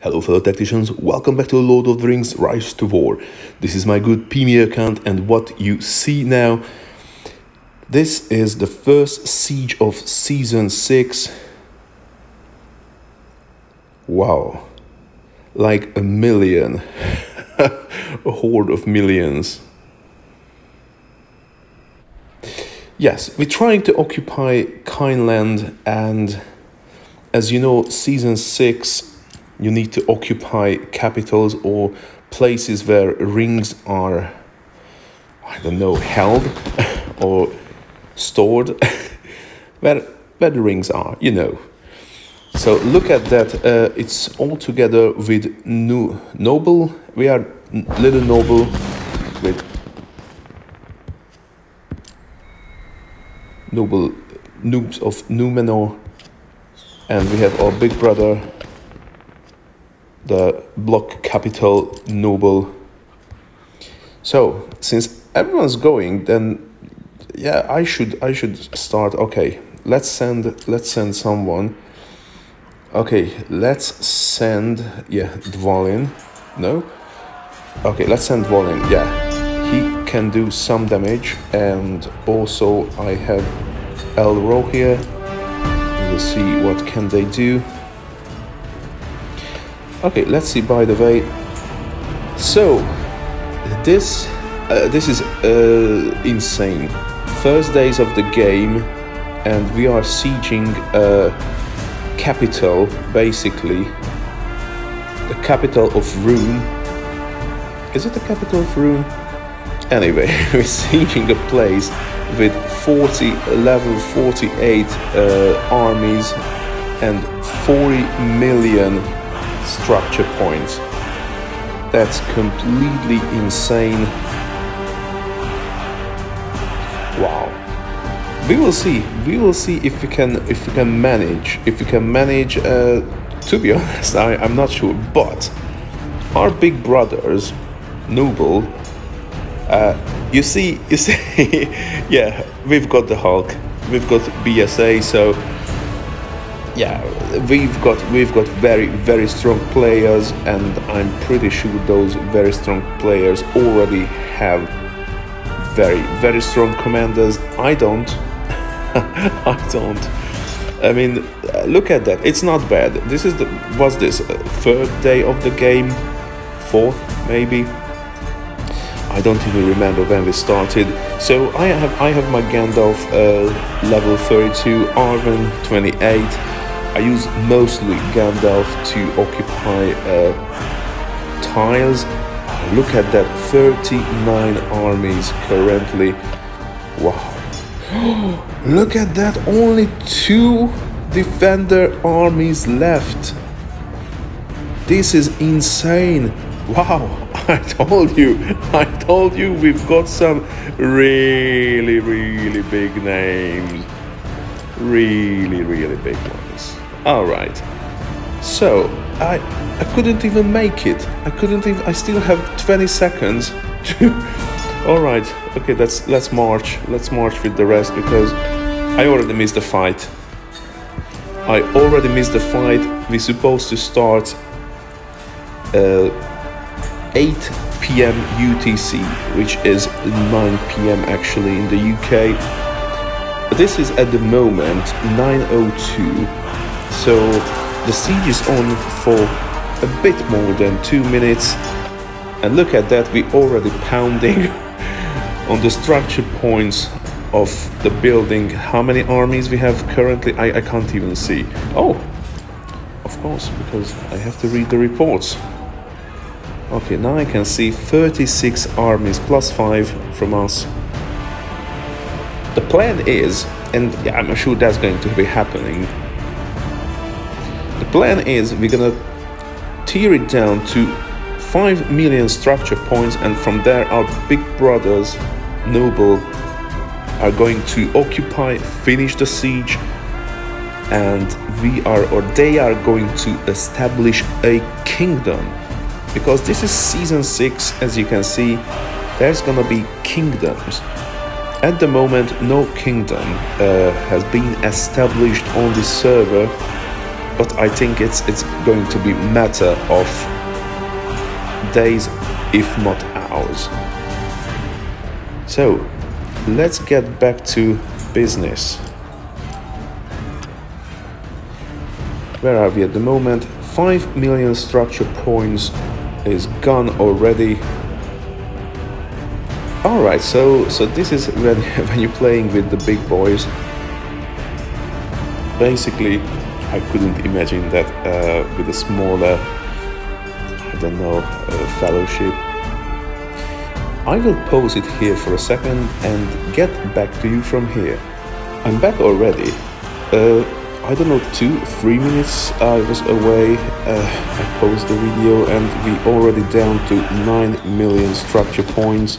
Hello fellow tacticians, welcome back to Lord of the Rings Rise to War. This is my good PME account and what you see now, this is the first siege of season 6. Wow, like a million, a horde of millions. Yes, we're trying to occupy Kineland and as you know, season 6 you need to occupy capitals or places where rings are i don't know held or stored where where the rings are you know. So look at that uh, it's all together with new noble we are little noble with noble noobs of numenor. And we have our big brother the block capital noble. So since everyone's going, then yeah, I should I should start. Okay, let's send let's send someone. Okay, let's send yeah Dvalin. No. Okay, let's send Dvalin. Yeah, he can do some damage, and also I have Elrond here. We'll see what can they do. Okay, let's see. By the way, so this uh, this is uh, insane. First days of the game, and we are sieging a capital, basically the capital of Rhûn. Is it the capital of Rhûn? Anyway, we're sieging a place with 40 level 48 uh, armies and 40 million structure points. That's completely insane. Wow. We will see. We will see if we can if we can manage. If we can manage. Uh, to be honest, I, I'm not sure. But our big brothers, Noble. Uh, you see, you see, yeah, we've got the Hulk, we've got BSA, so yeah, we've got we've got very very strong players, and I'm pretty sure those very strong players already have very very strong commanders. I don't. I don't. I mean, look at that. It's not bad. This is the was this uh, third day of the game, fourth maybe. I don't even remember when we started. So I have I have my Gandalf uh, level 32, Arwen 28. I use mostly Gandalf to occupy uh, tiles. Look at that 39 armies currently. Wow. Look at that, only two defender armies left. This is insane. Wow, I told you, I told you we've got some really, really big names. Really, really big ones. Alright. So, I I couldn't even make it. I couldn't even I still have 20 seconds to Alright, okay, let's let's march. Let's march with the rest because I already missed the fight. I already missed the fight. We're supposed to start uh, 8 p.m. UTC, which is 9 p.m. actually in the UK. This is at the moment 9:02 so the siege is on for a bit more than two minutes. And look at that, we're already pounding on the structure points of the building. How many armies we have currently? I, I can't even see. Oh, of course, because I have to read the reports. Okay, now I can see 36 armies plus 5 from us. The plan is, and I'm sure that's going to be happening, the plan is we're gonna tear it down to 5 million structure points and from there our big brothers Noble are going to occupy, finish the siege and we are or they are going to establish a kingdom. Because this is season 6 as you can see there's gonna be kingdoms. At the moment no kingdom uh, has been established on this server but I think it's it's going to be matter of days, if not hours. So let's get back to business. Where are we at the moment? 5 million structure points is gone already. Alright, so so this is when, when you're playing with the big boys. Basically, I couldn't imagine that uh, with a smaller, I don't know, uh, fellowship. I will pause it here for a second and get back to you from here. I'm back already. Uh, I don't know, two, three minutes I was away. Uh, I paused the video and we already down to 9 million structure points.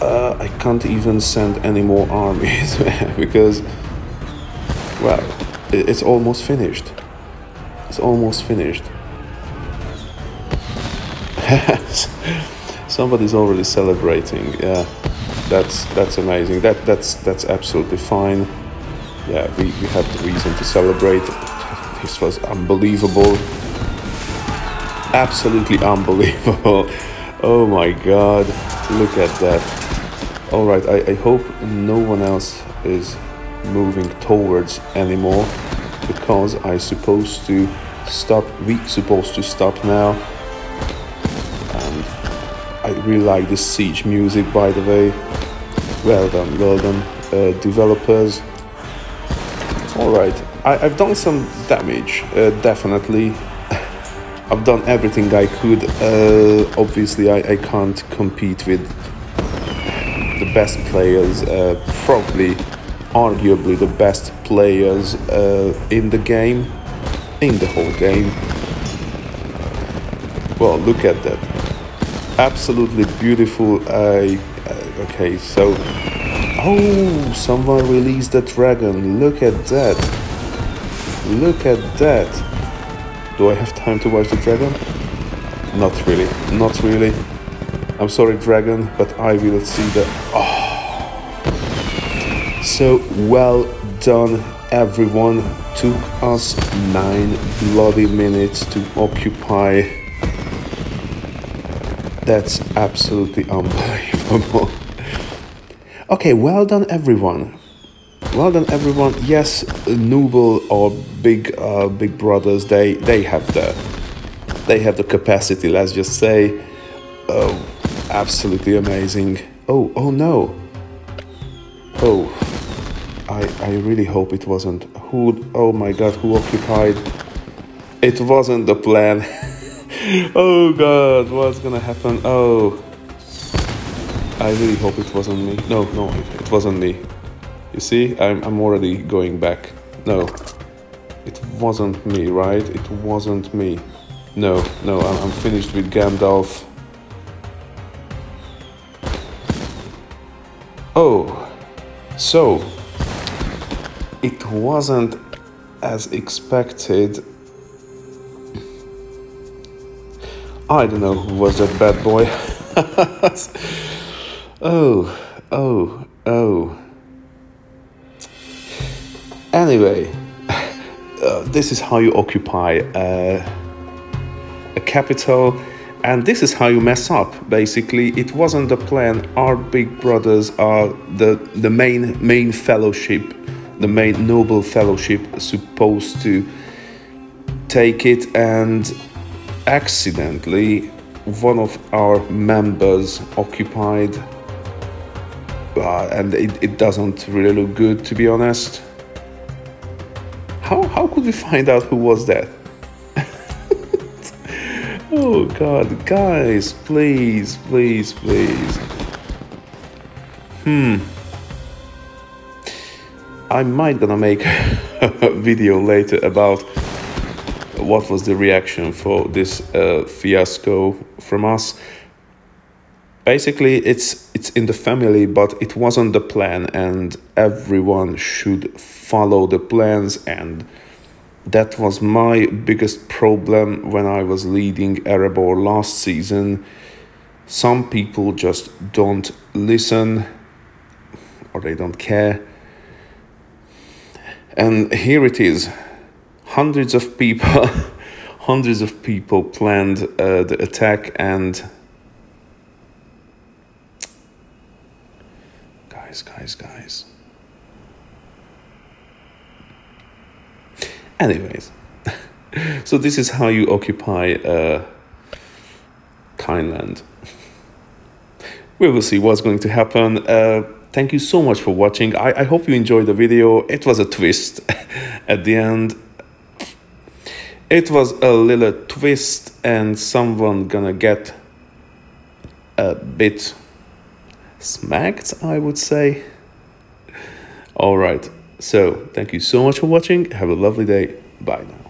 Uh, I can't even send any more armies because, well, it's almost finished. It's almost finished. Somebody's already celebrating. Yeah, that's that's amazing. That that's that's absolutely fine yeah, we, we had the reason to celebrate. This was unbelievable. Absolutely unbelievable. Oh my god, look at that. Alright, I, I hope no one else is moving towards anymore because I supposed to stop we supposed to stop now and I really like the siege music by the way well done well done uh, developers Alright, I've done some damage, uh, definitely. I've done everything I could. Uh, obviously, I, I, can't compete with the best players, uh, probably, arguably, the best players uh, in the game, in the whole game. Well, look at that. Absolutely beautiful. Uh, okay, so Oh, someone released the dragon. Look at that. Look at that. Do I have time to watch the dragon? Not really. Not really. I'm sorry, dragon, but I will see the. Oh. So well done, everyone. Took us nine bloody minutes to occupy. That's absolutely unbelievable. Okay, well done, everyone. Well done, everyone. Yes, Noble or big, uh, big brothers, they they have the they have the capacity. Let's just say, oh, absolutely amazing. Oh, oh no. Oh, I I really hope it wasn't who. Oh my God, who occupied? It wasn't the plan. oh God, what's gonna happen? Oh. I really hope it wasn't me. No, no, it, it wasn't me. You see, I'm, I'm already going back. No, it wasn't me, right? It wasn't me. No, no, I'm, I'm finished with Gandalf. Oh, so it wasn't as expected. I don't know who was that bad boy. Oh, oh, oh. Anyway, uh, this is how you occupy uh, a capital, and this is how you mess up. Basically, it wasn't the plan. Our big brothers are the the main main fellowship, the main noble fellowship, supposed to take it, and accidentally, one of our members occupied uh, and it, it doesn't really look good to be honest. How, how could we find out who was that? oh god, guys, please, please, please. Hmm. I might gonna make a video later about what was the reaction for this uh, fiasco from us basically it's it's in the family but it wasn't the plan and everyone should follow the plans and that was my biggest problem when I was leading Erebor last season. Some people just don't listen or they don't care. And here it is. Hundreds of people, hundreds of people planned uh, the attack and guys, guys, guys. Anyways, so this is how you occupy uh, Kineland. We will see what's going to happen. Uh, thank you so much for watching. I, I hope you enjoyed the video. It was a twist at the end. It was a little twist and someone gonna get a bit smacked, I would say. All right. So, thank you so much for watching. Have a lovely day. Bye now.